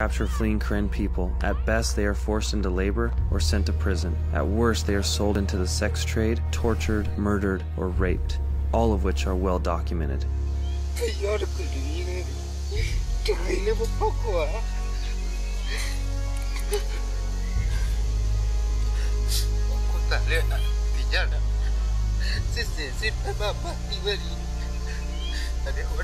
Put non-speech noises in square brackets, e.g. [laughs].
capture fleeing Karen people. At best, they are forced into labor or sent to prison. At worst, they are sold into the sex trade, tortured, murdered, or raped, all of which are well documented. [laughs] [laughs] [laughs]